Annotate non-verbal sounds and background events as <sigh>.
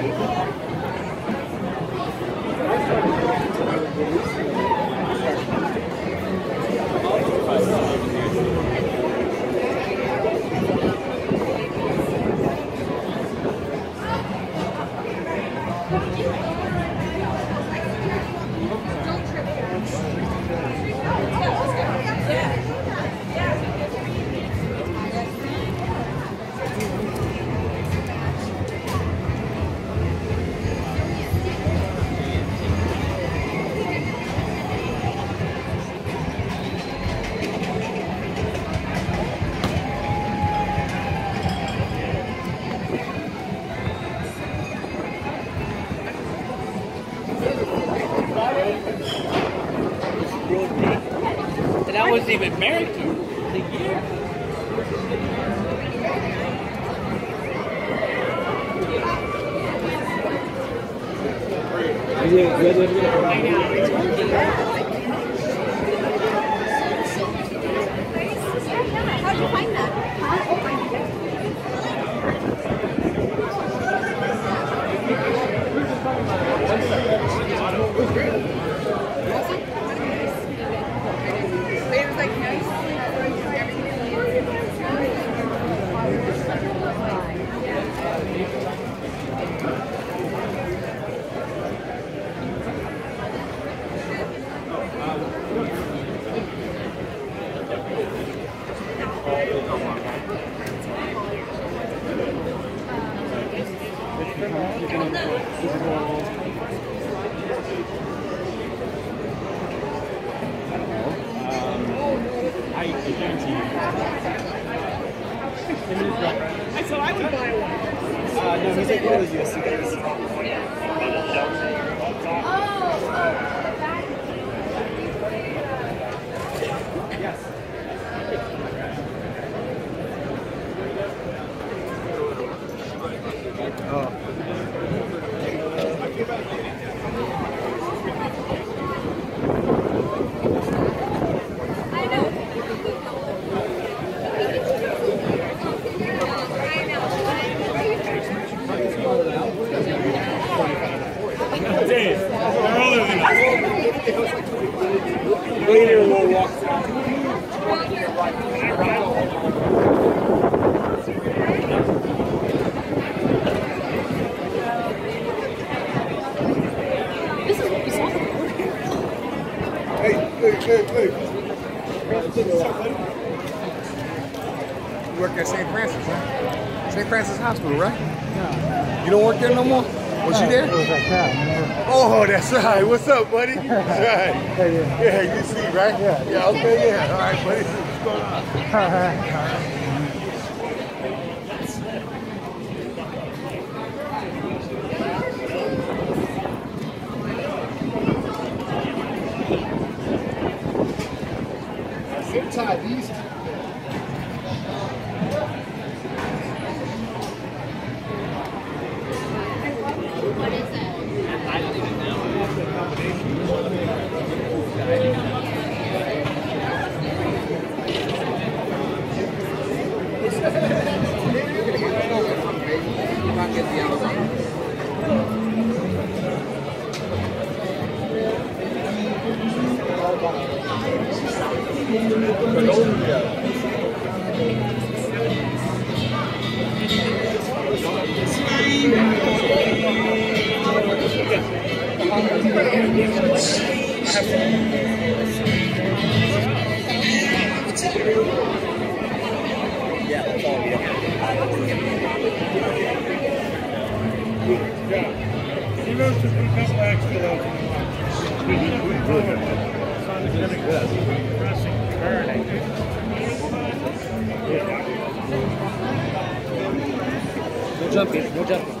And I wasn't even married to. The year. How'd I guarantee you. I so I would buy one. Uh, no, he's like one of those USC guys. Later we'll walk Hey, hey, hey, hey. You work at St. Francis, huh? St. Francis Hospital, right? No. You don't work there no more? Was you there? It was like that, remember? Oh, that's right. What's up, buddy? <laughs> That's right. Yeah, you see, right? Yeah. Yeah, okay, yeah. All right, buddy. What's going on? Zip tie these. 可都是。He. No jumping. No jumping.